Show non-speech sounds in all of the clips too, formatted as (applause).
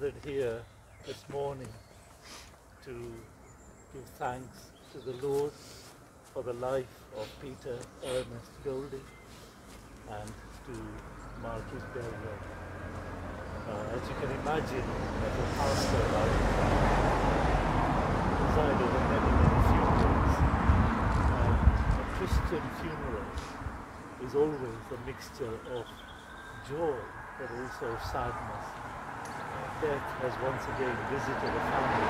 Gathered here this morning to give thanks to the Lord for the life of Peter Ernest Golding and to Marcus Bellow. Uh, as you can imagine, as a pastor, I preside over many, many funerals. And a Christian funeral is always a mixture of joy, but also sadness. Death has once again visited a family.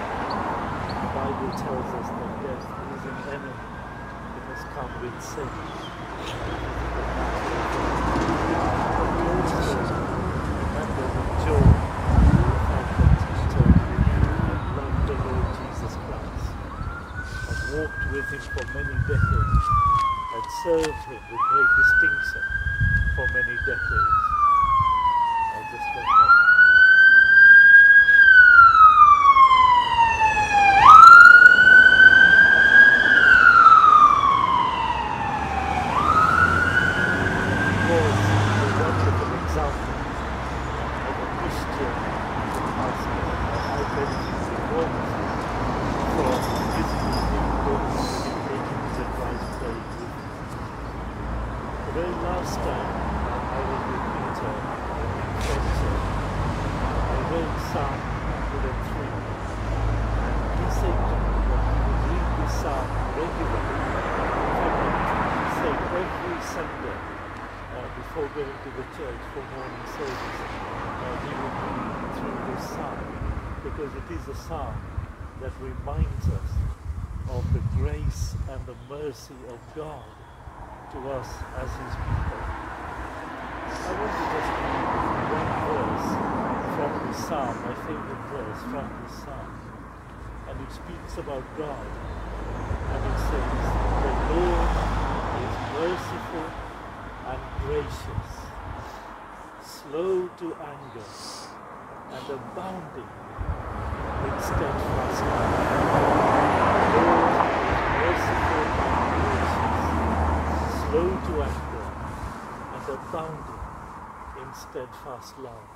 The Bible tells us that death is an enemy. It has come with sin. The the Jesus walked with him for many decades, had served him with great distinction for many decades. I'll just let that was a wonderful example of a Christian husband and how beneficial it was for visiting him, going to him, taking his advice, praying with him. The very last time I was with Peter in Fletcher, I read Psalm 103 and he said to me that he would read this psalm regularly. In fact, he said every Sunday uh, to the church for morning service, uh, he would through this psalm because it is a psalm that reminds us of the grace and the mercy of God to us as His people. I want to just read one verse from the psalm, my favorite verse from the psalm, and it speaks about God, and it says, "The Lord is merciful and gracious, slow to anger, and abounding in steadfast love. Lord merciful gracious, slow to anger, and abounding in steadfast love.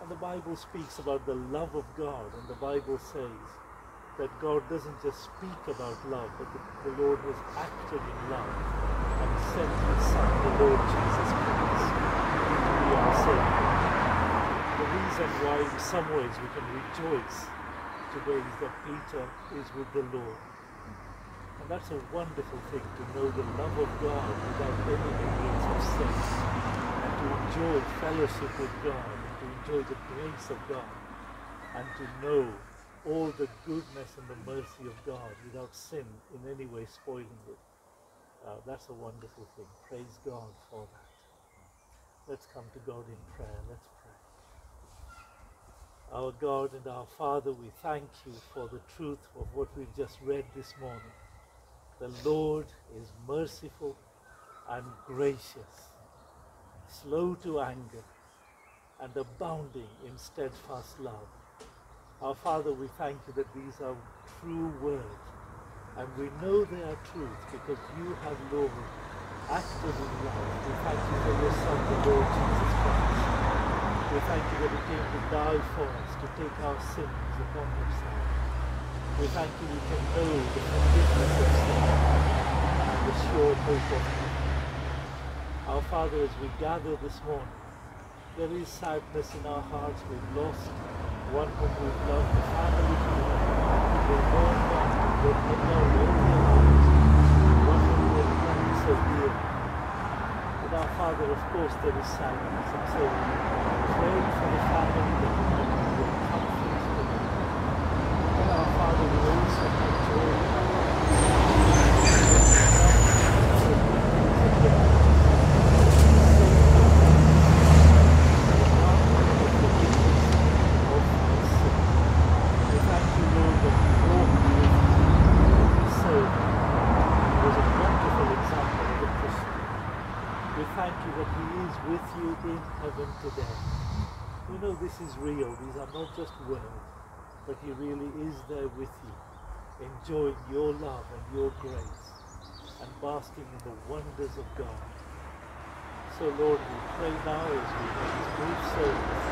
And the Bible speaks about the love of God, and the Bible says that God doesn't just speak about love, but the, the Lord acted in love and sent His Son, the Lord Jesus Christ, to be our Savior. The reason why, in some ways, we can rejoice today is that Peter is with the Lord. And that's a wonderful thing to know the love of God without any hindrance of sin, and to enjoy fellowship with God, and to enjoy the grace of God, and to know all the goodness and the mercy of God without sin in any way spoiling it. Uh, that's a wonderful thing. Praise God for that. Let's come to God in prayer. Let's pray. Our God and our Father, we thank you for the truth of what we've just read this morning. The Lord is merciful and gracious, slow to anger, and abounding in steadfast love. Our Father, we thank you that these are true words, and we know they are truth because you have, Lord, acted in love. We thank you for your Son, the Lord Jesus Christ. We thank you that he came to die for us, to take our sins upon himself. We thank you we can know the forgiveness of sin and the sure hope of heaven. Our Father, as we gather this morning, there is sadness in our hearts. We've lost one who will will lives, one Father, of course, there is sadness, and so pray for the family that your comfort them. And our Father, we also have joy in our lives. We thank you, Lord, that you walked with every soul. He was a wonderful example of a Christian. We thank you that He is with you in heaven today. We know this is real. These are not just words, but He really is there with you, enjoying your love and your grace and basking in the wonders of God. So, Lord, we pray now as we have this brief service,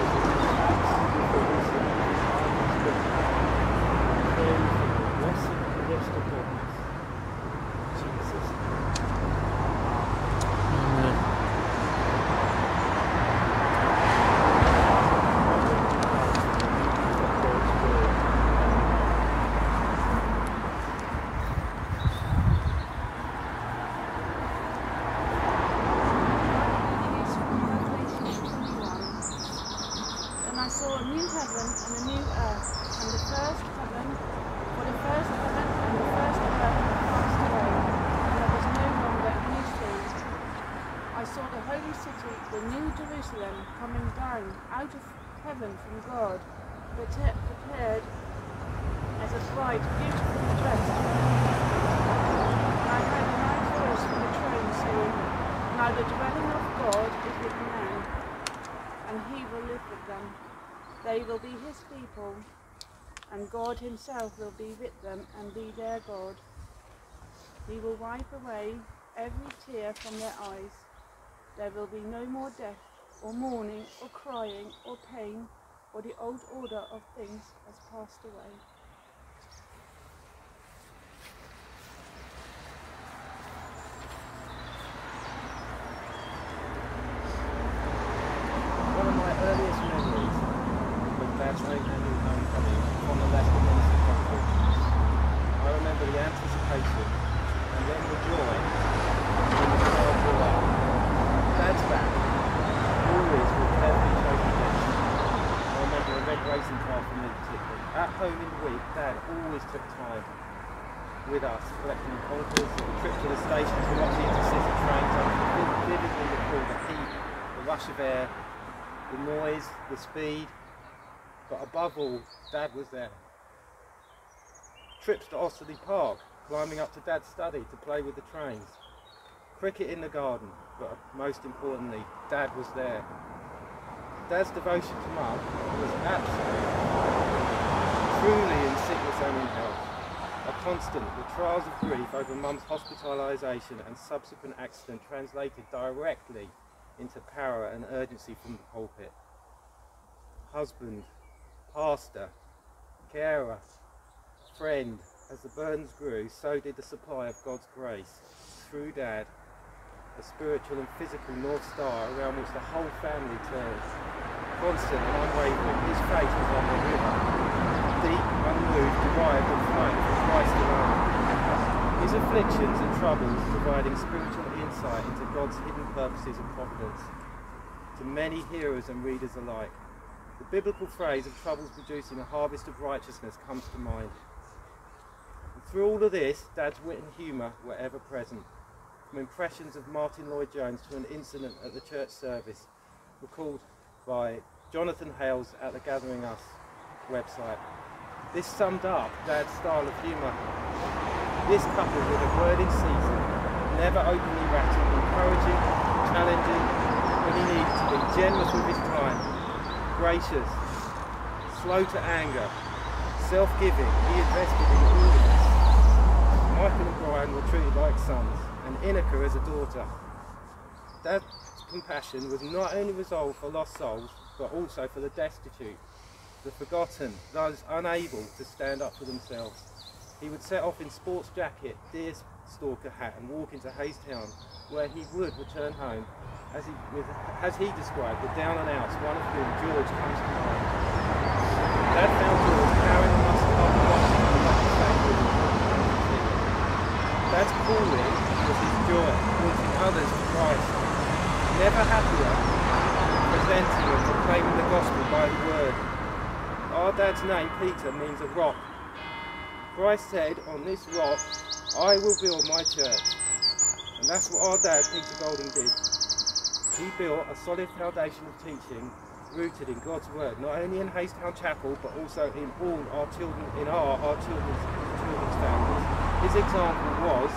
this is pray for the blessing to rest upon us. In Jesus' name. Amen. It is from Revelation 21. And I saw a new heaven and a new earth, and the first heaven, for the first heaven and the first earth had passed away, and there was no longer any sea. I saw the city, the new Jerusalem, coming down out of heaven from God, prepared as a bride beautifully dressed. I heard a loud voice from the throne saying, Now the dwelling of God is with men, and he will live with them. They will be his people, and God himself will be with them and be their God. He will wipe away every tear from their eyes. There will be no more death, or mourning, or crying, or pain, for the old order of things has passed away. One of my earliest memories was Dad's late annual homecoming on the Leicester Ministry Conference. I remember the anticipation and then the joy when the crowd brought up. Dad's back, always with carefully chosen guests. I remember a red racing car for me particularly. At home in the week, Dad always took time with us collecting conkers, the trip to the station to watch the intercity trains. I can vividly recall the heat, the noise, the speed, but above all, Dad was there. Trips to Osterley Park, climbing up to Dad's study to play with the trains. Cricket in the garden, but most importantly, Dad was there. Dad's devotion to Mum was absolute, truly in sickness and in health. A constant, the trials of grief over Mum's hospitalisation and subsequent accident translated directly into power and urgency from the pulpit. Husband, pastor, carer, friend, as the burdens grew, so did the supply of God's grace through Dad, a spiritual and physical North Star around which the whole family turns. Constant and unwavering, his faith was on the river, deep, unmoved, derived and flowing from Christ alone. His afflictions and troubles providing spiritual insight into God's hidden purposes and providence to many hearers and readers alike. The biblical phrase of troubles producing a harvest of righteousness comes to mind. And through all of this, Dad's wit and humour were ever present. From impressions of Martin Lloyd Jones to an incident at the church service recalled by Jonathan Hales at the Gathering Us website. This summed up Dad's style of humour. This coupled with a word in season, never openly rattled, encouraging, challenging, when he needed to be, generous with his time, gracious, slow to anger, self-giving, he invested in all of us. Michael and Brian were treated like sons, and Ineke as a daughter. Dad's compassion was not only resolved for lost souls, but also for the destitute, the forgotten, those unable to stand up for themselves. He would set off in sports jacket, deer stalker hat and walk into Hayes Town, where he would return home, as he, with, as he described, the down and outs, one of whom George comes to mind. Dad found George carrying a muscle up the box calling was his joy, pointing others to Christ. Never happier, presenting and proclaiming the gospel by the word. Our dad's name, Peter, means a rock. Christ said, on this rock, I will build my church. And that's what our dad, Peter Golding, did. He built a solid foundation of teaching rooted in God's word, not only in Hayes Town Chapel, but also in all our children, in our, our children's, children's families. His example was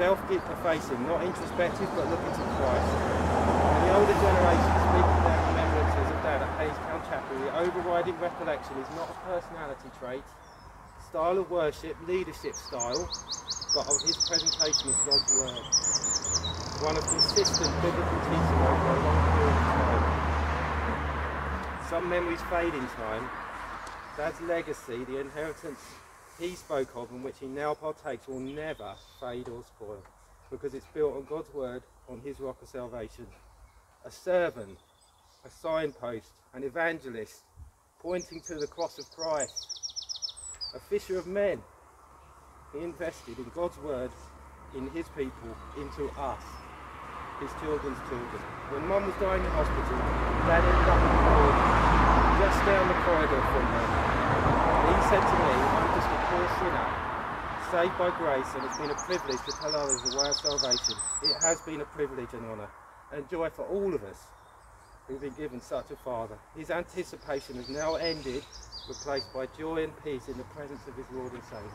self-effacing, not introspective, but looking to Christ. And the older generation speaking their remembrances of Dad at Hayes Town Chapel, the overriding recollection is not a personality trait, style of worship, leadership style, but of his presentation of God's word. One of consistent biblical teaching over a long period of time. Some memories fade in time. Dad's legacy, the inheritance he spoke of and which he now partakes, will never fade or spoil because it's built on God's word, on his rock of salvation. A servant, a signpost, an evangelist, pointing to the cross of Christ, a fisher of men. He invested in God's word, in his people, into us, his children's children. When mum was dying in hospital, dad ended up in the ward just down the corridor from her. And he said to me, I'm just a poor sinner, saved by grace, and it's been a privilege to tell others the way of salvation. It has been a privilege and honour, and joy for all of us who've been given such a father. His anticipation has now ended, replaced by joy and peace in the presence of his Lord and Saviour.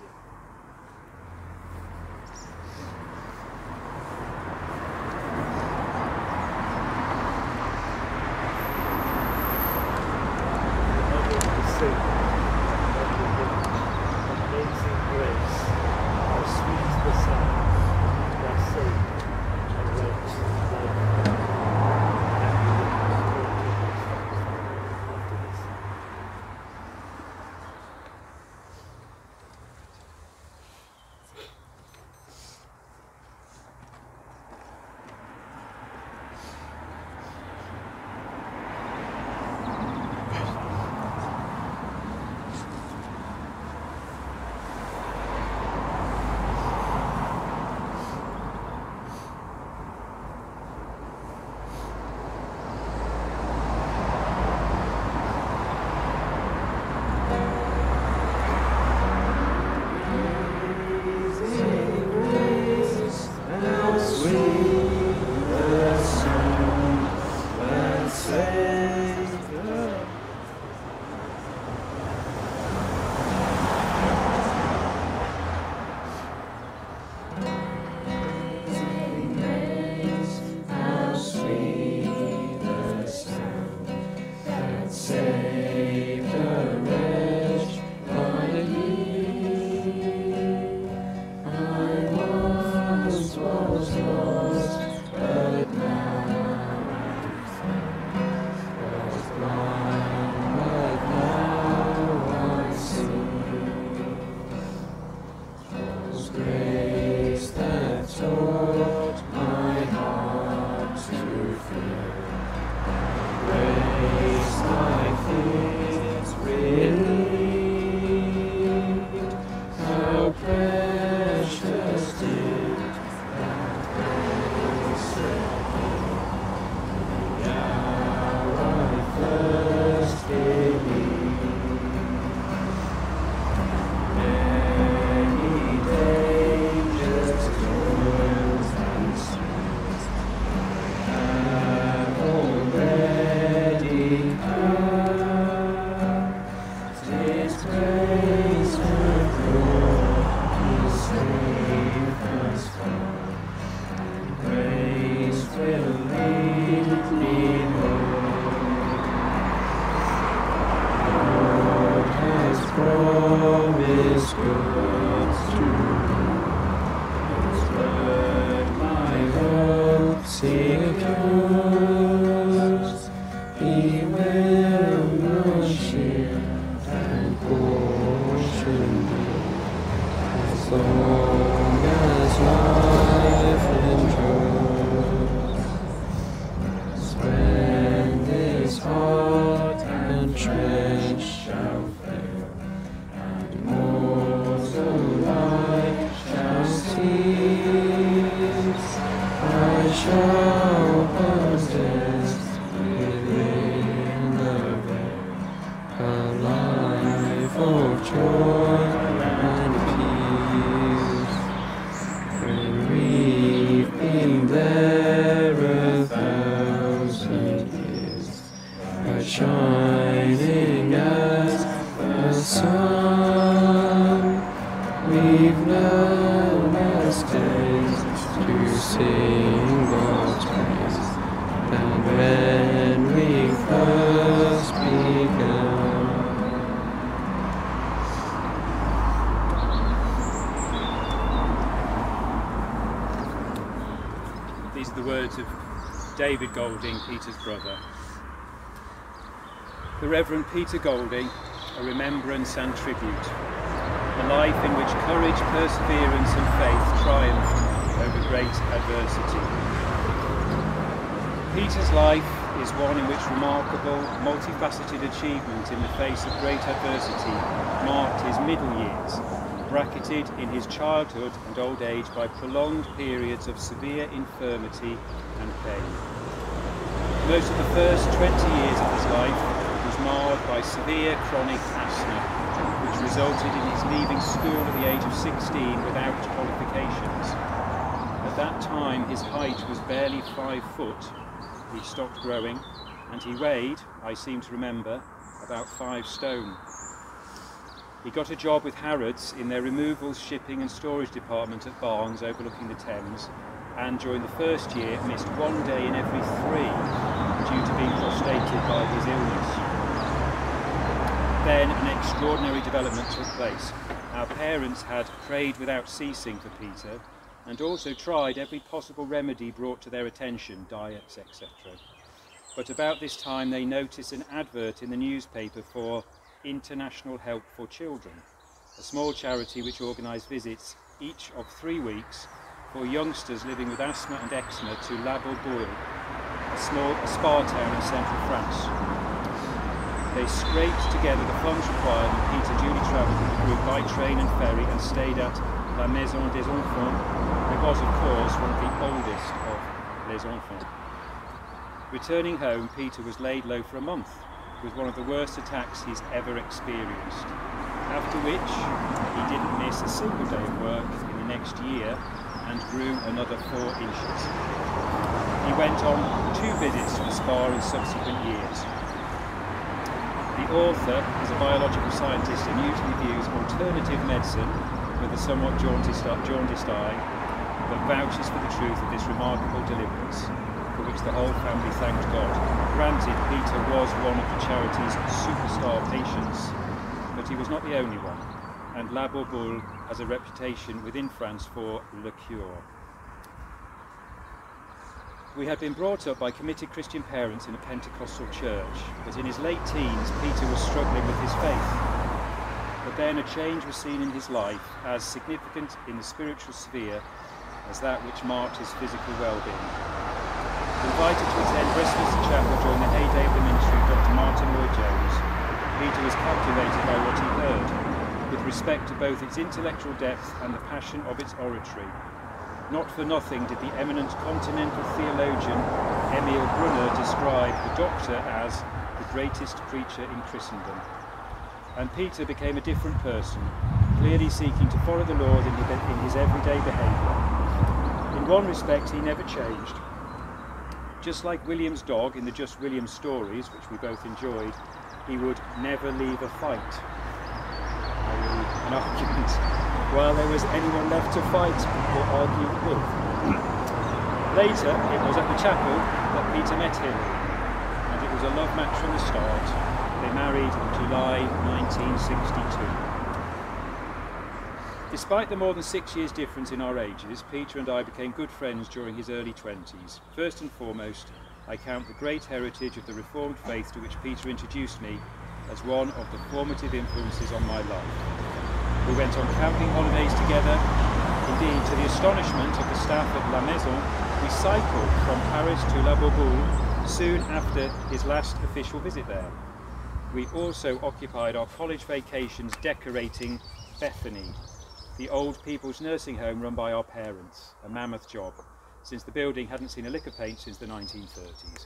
Of David Golding, Peter's brother. The Reverend Peter Golding, a remembrance and tribute. A life in which courage, perseverance and faith triumphed over great adversity. Peter's life is one in which remarkable, multifaceted achievement in the face of great adversity marked his middle years, bracketed in his childhood and old age by prolonged periods of severe infirmity and pain. Most of the first 20 years of his life was marred by severe chronic asthma, which resulted in his leaving school at the age of 16 without qualifications. At that time, his height was barely five foot. He stopped growing, and he weighed, I seem to remember, about five stone. He got a job with Harrods in their removals, shipping and storage department at Barnes overlooking the Thames and during the first year missed one day in every three due to being prostrated by his illness. Then an extraordinary development took place. Our parents had prayed without ceasing for Peter and also tried every possible remedy brought to their attention, diets, etc. But about this time they noticed an advert in the newspaper for International Help for Children, a small charity which organised visits each of three weeks for youngsters living with asthma and eczema to La a small a spa town in central France. They scraped together the funds required and Peter duly travelled with the group by train and ferry and stayed at La Maison des Enfants. It was, of course, one of the oldest of Les Enfants. Returning home, Peter was laid low for a month with one of the worst attacks he's ever experienced. After which, he didn't miss a single day of work in the next year and grew another four inches. He went on two visits to the spa in subsequent years. The author is a biological scientist and usually views alternative medicine with a somewhat jaundiced, jaundiced eye, but vouches for the truth of this remarkable deliverance which the whole family thanked God. Granted, Peter was one of the charity's superstar patients, but he was not the only one, and La Bourboule has a reputation within France for le cure. We had been brought up by committed Christian parents in a Pentecostal church, but in his late teens, Peter was struggling with his faith. But then a change was seen in his life as significant in the spiritual sphere as that which marked his physical well-being. Invited to attend Westminster Chapel during the heyday of the ministry of Dr. Martin Lloyd-Jones, Peter was captivated by what he heard, with respect to both its intellectual depth and the passion of its oratory. Not for nothing did the eminent continental theologian Emil Brunner describe the doctor as the greatest preacher in Christendom. And Peter became a different person, clearly seeking to follow the Lord in his everyday behaviour. In one respect, he never changed. Just like William's dog in the Just William stories, which we both enjoyed, he would never leave a fight, an argument, (laughs) while there was anyone left to fight or argue with. (clears throat) Later, it was at the chapel that Peter met Hilary, and it was a love match from the start. They married in July 1962. Despite the more than six years difference in our ages, Peter and I became good friends during his early 20s. First and foremost, I count the great heritage of the Reformed faith to which Peter introduced me as one of the formative influences on my life. We went on camping holidays together. Indeed, to the astonishment of the staff at La Maison, we cycled from Paris to La Bourboule soon after his last official visit there. We also occupied our college vacations decorating Bethany, the old people's nursing home run by our parents, a mammoth job, since the building hadn't seen a lick of paint since the 1930s.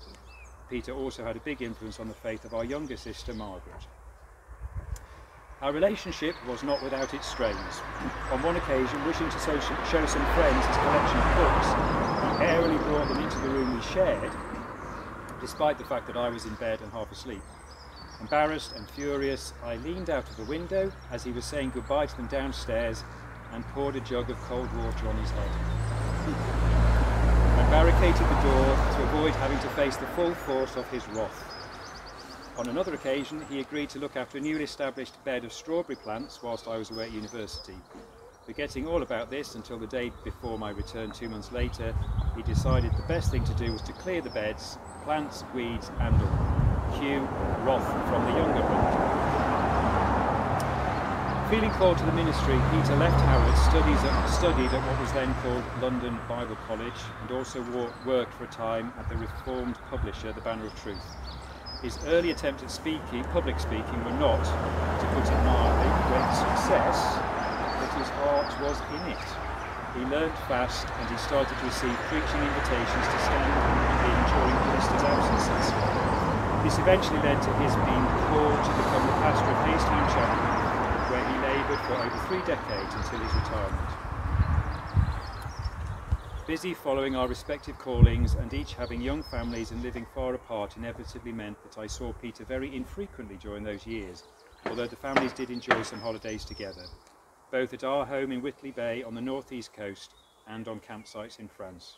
Peter also had a big influence on the faith of our younger sister, Margaret. Our relationship was not without its strains. On one occasion, wishing to show some friends his collection of books, he airily brought them into the room we shared, despite the fact that I was in bed and half asleep. Embarrassed and furious, I leaned out of the window as he was saying goodbye to them downstairs and poured a jug of cold water on his head. (laughs) I barricaded the door to avoid having to face the full force of his wrath. On another occasion, he agreed to look after a newly established bed of strawberry plants whilst I was away at university. Forgetting all about this until the day before my return two months later, he decided the best thing to do was to clear the beds, plants, weeds and all. Hugh Roth from the younger brother. Feeling called to the ministry, Peter left Howard, studies at, studied at what was then called London Bible College, and also worked for a time at the reformed publisher, The Banner of Truth. His early attempts at speaking, public speaking were not, to put it mildly, great success, but his heart was in it. He learned fast and he started to receive preaching invitations to stand in during ministers' absences. This eventually led to his being called to become the pastor of Hayes Town Chapel, for over three decades until his retirement. Busy following our respective callings and each having young families and living far apart inevitably meant that I saw Peter very infrequently during those years, although the families did enjoy some holidays together, both at our home in Whitley Bay on the northeast coast and on campsites in France.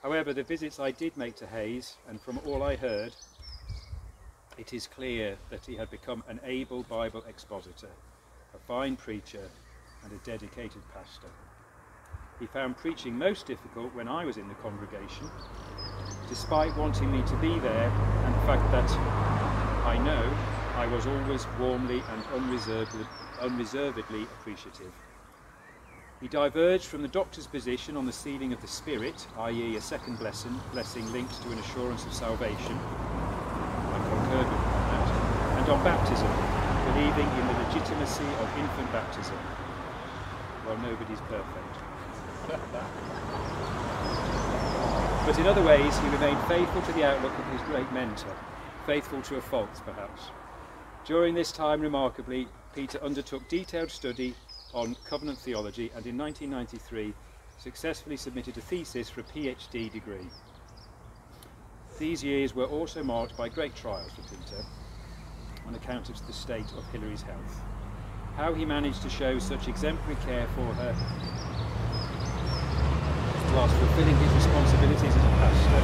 However, the visits I did make to Hayes, and from all I heard, it is clear that he had become an able Bible expositor, fine preacher, and a dedicated pastor. He found preaching most difficult when I was in the congregation, despite wanting me to be there, and the fact that I know I was always warmly and unreservedly, unreservedly appreciative. He diverged from the doctor's position on the sealing of the Spirit, i.e., a second blessing, blessing linked to an assurance of salvation. I concurred with that. And on baptism, believing in legitimacy of infant baptism. Well, nobody's perfect. (laughs) But in other ways, he remained faithful to the outlook of his great mentor, faithful to a fault, perhaps. During this time, remarkably, Peter undertook detailed study on covenant theology and in 1993 successfully submitted a thesis for a PhD degree. These years were also marked by great trials for Peter on account of the state of Hilary's health. How he managed to show such exemplary care for her whilst fulfilling his responsibilities as a pastor,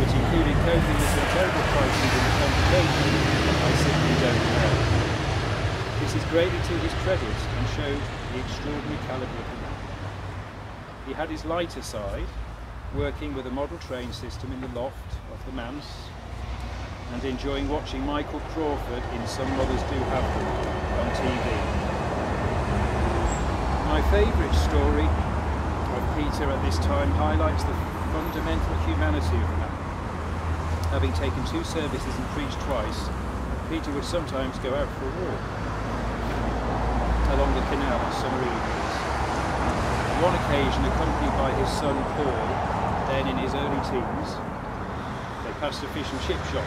which included coping with some terrible crises in the congregation, I simply don't know. This is greatly to his credit and showed the extraordinary calibre of the man. He had his lighter side, working with a model train system in the loft of the manse, and enjoying watching Michael Crawford in Some Mothers Do Have Them on TV. My favourite story of Peter at this time highlights the fundamental humanity of man. Having taken two services and preached twice, Peter would sometimes go out for a walk along the canal on summer evenings. On one occasion, accompanied by his son Paul, then in his early teens, they passed a fish and chip shop.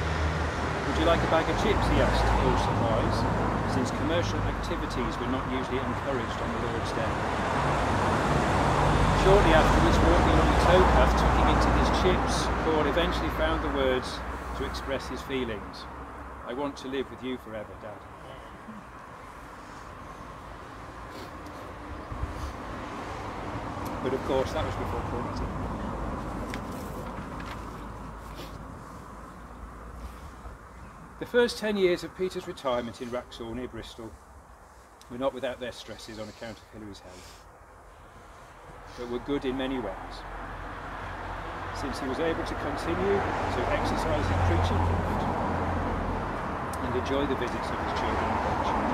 Would you like a bag of chips? he asked, all surprise, since commercial activities were not usually encouraged on the Lord's Day. Shortly afterwards, walking along the towpath, tucking into his chips, Paul eventually found the words to express his feelings. I want to live with you forever, Dad. But of course, that was before Paul met him. The first 10 years of Peter's retirement in Wraxall near Bristol were not without their stresses on account of Hilary's health, but were good in many ways, since he was able to continue to exercise his preaching and enjoy the visits of his children and grandchildren.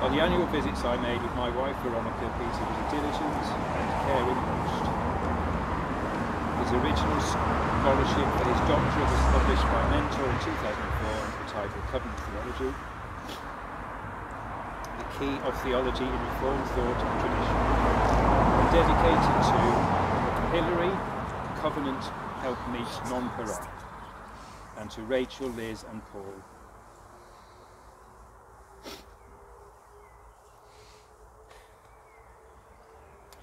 On the annual visits I made with my wife Veronica, Peter was a diligent and caring host. His original scholarship for his doctorate was published by Mentor in 2004 under the title Covenant Theology, the key of theology in Reformed thought and tradition, dedicated to Hilary, Covenant Helpmeet Non Para, and to Rachel, Liz, and Paul.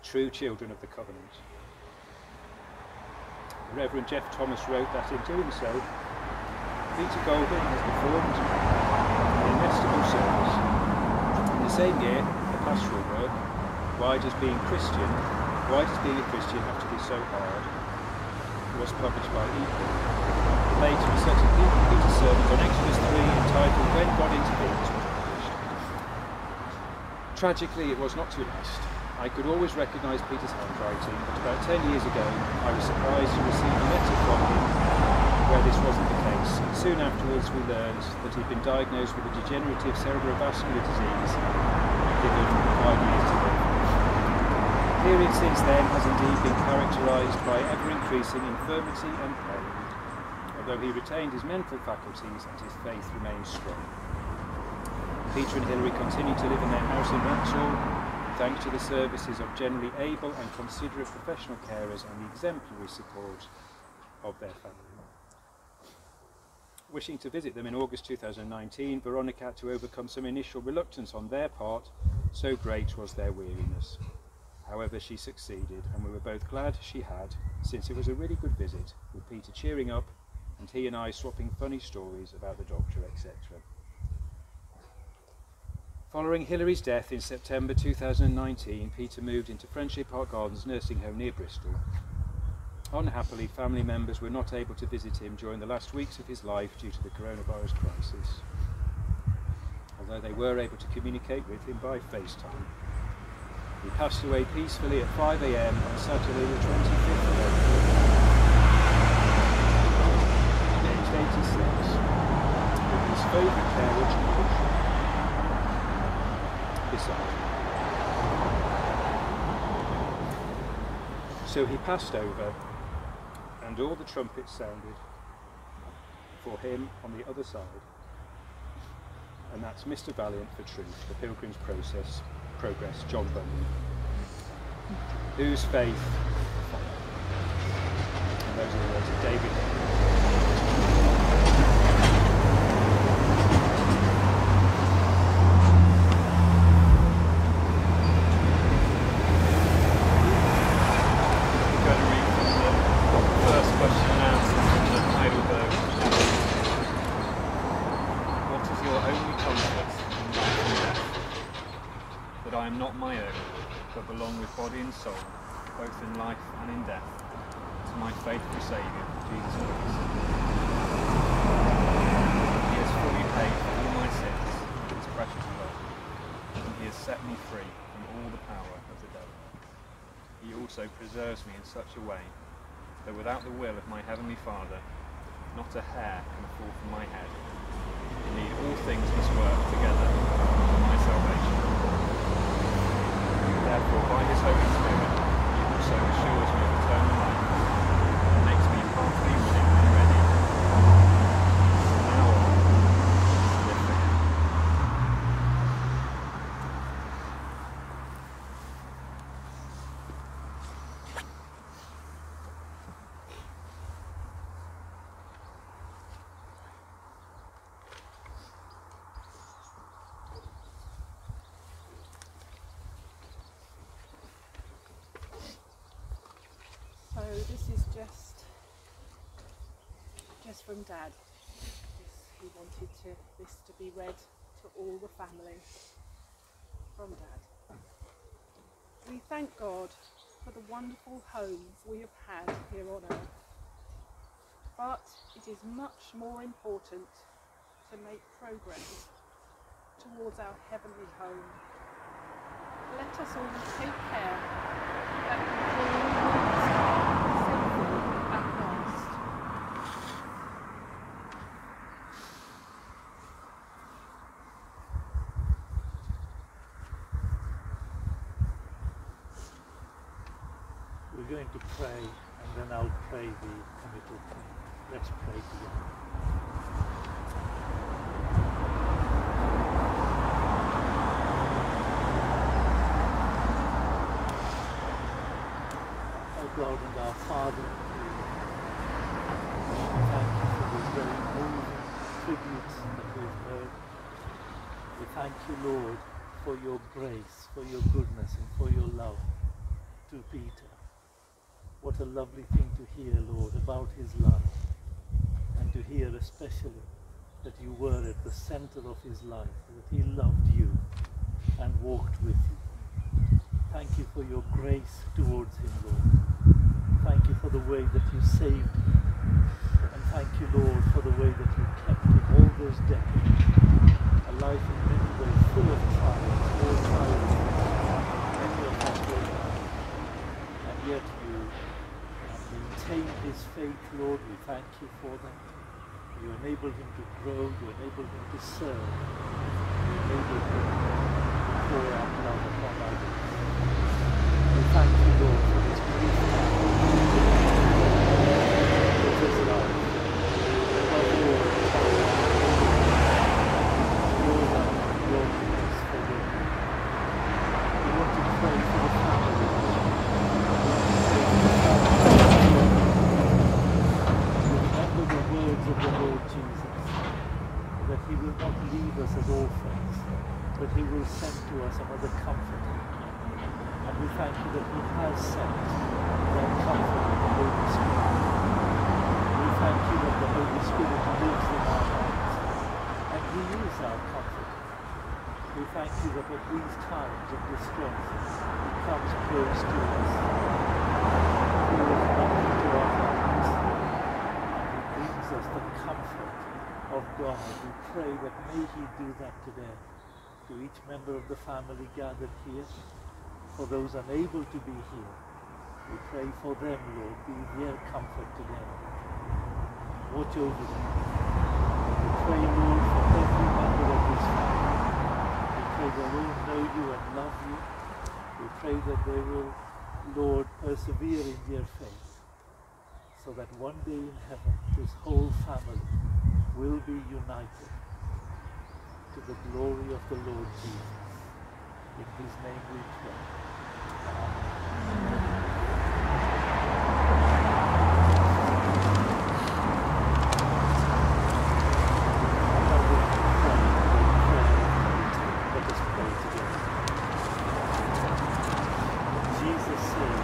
True children of the covenant. Reverend Geoff Thomas wrote that in doing so, Peter Golding has performed an inestimable service. In the same year, the pastoral work, Why Does Being Christian, Why Does Being a Christian Have to Be So Hard, was published by Eagle. Later, a set of Peter's sermons on Exodus 3 entitled When God Intervenes was published. Tragically, it was not to last. I could always recognise Peter's handwriting, but about 10 years ago I was surprised to receive a letter from him where this wasn't the case, soon afterwards we learned that he'd been diagnosed with a degenerative cerebrovascular disease given five years to live. The period since then has indeed been characterised by ever-increasing infirmity and pain, although he retained his mental faculties and his faith remained strong. Peter and Hilary continue to live in their house in Wraxall, thanks to the services of generally able and considerate professional carers and the exemplary support of their family. Wishing to visit them in August 2019, Veronica had to overcome some initial reluctance on their part, so great was their weariness. However, she succeeded, and we were both glad she had, since it was a really good visit, with Peter cheering up and he and I swapping funny stories about the doctor, etc. Following Hilary's death in September 2019, Peter moved into Friendship Park Gardens nursing home near Bristol. Unhappily, family members were not able to visit him during the last weeks of his life due to the coronavirus crisis. Although they were able to communicate with him by FaceTime. He passed away peacefully at 5am on Saturday the 25th of April, aged 86, with his favourite carer So he passed over, and all the trumpets sounded for him on the other side. And that's Mr. Valiant for Truth, the Pilgrim's Process, Progress, John Bunyan, whose faith And those are the words of David. I'm going to read from the first question and answer from the Heidelberg. What is your only comfort in life and death? That I am not my own, but belong with body and soul, both in life and in death, to my faithful Saviour, Jesus Christ. He has fully paid for all my sins with his precious blood, and he has set me free from all the power of the devil. He also preserves me in such a way that without the will of my heavenly Father, not a hair can fall from my head. Indeed, all things must work together for my salvation. Therefore, by his Holy Spirit, he also assures me of eternal life and makes me heartily willing and ready from now on to live for him. So this is just just from Dad. He wanted to this to be read to all the family from Dad. We thank God for the wonderful home we have had here on earth. But it is much more important to make progress towards our heavenly home. Let us all take care that we all meet safely at last. We're going to pray and then I'll pray the committal prayer. Let's pray together. God and our Father, we thank you for this very moving tributes that we've heard. We thank you, Lord, for your grace, for your goodness, and for your love to Peter. What a lovely thing to hear, Lord, about his life. And to hear especially that you were at the center of his life, that he loved you and walked with you. Thank you for your grace towards him, Lord. Thank you for the way that you saved him. And thank you, Lord, for the way that you kept him all those decades. A life in many ways full of trials, all trials, many of us And yet you maintained his faith, Lord. We thank you for that. You enable him to grow, you enable him to serve, you enable him to pour out love upon others. We thank you, Lord, for this brief time with his life. Above all, your love, your grace for him. We want to pray for the family. Remember the words of the Lord Jesus, that he will not leave us as orphans, but he will send to us another comforter. And we thank you that he has sent that comforter, the Holy Spirit. We thank you that the Holy Spirit lives in our hearts, and he is our comforter. We thank you that at these times of distress, he comes close to us. He will come into our hearts and he brings us the comfort of God. We pray that may he do that today to each member of the family gathered here, for those unable to be here. We pray for them, Lord, be their comfort today. Watch over them. We pray, Lord, for every member of this family. We pray they all know you and love you. We pray that they will, Lord, persevere in their faith so that one day in heaven this whole family will be united to the glory of the Lord Jesus. In his name we pray. Let us pray together. Jesus says,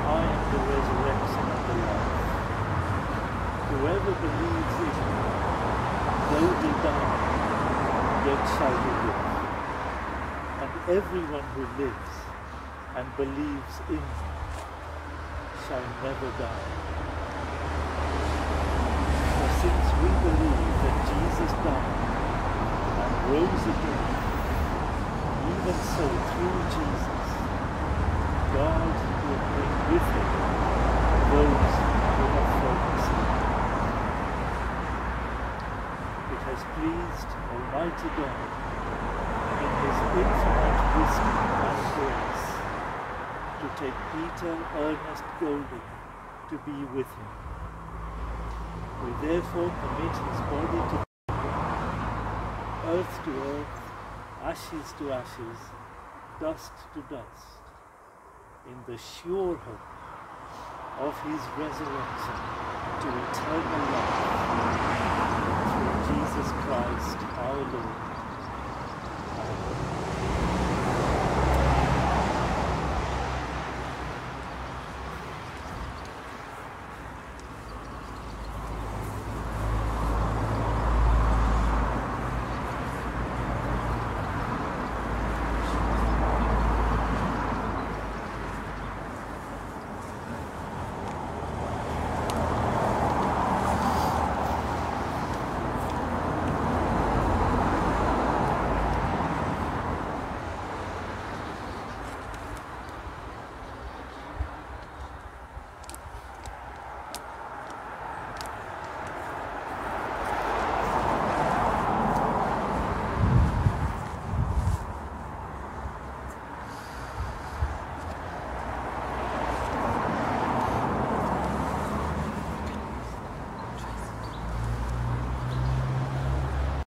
I am the resurrection and the life. Whoever believes in me, though he die, yet shall he live. And everyone who lives and believes in me For since we believe that Jesus died and rose again, even so through Jesus, God will bring with him those who have fallen asleep. It has pleased Almighty God in his infinite wisdom and grace to take Peter Ernest Golding to be with him. We therefore commit his body to earth to earth, ashes to ashes, dust to dust, in the sure hope of his resurrection to eternal life through Jesus Christ our Lord. Amen.